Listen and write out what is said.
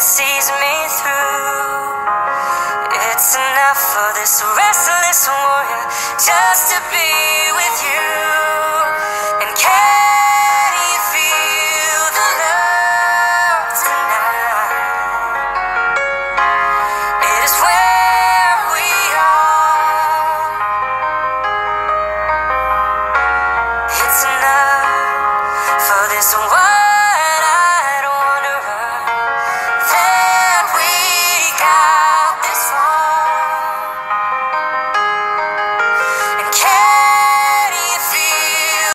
that sees me through. It's enough for this restless warrior just to be with you. And can you feel the love tonight? It is where we are. It's enough for this one.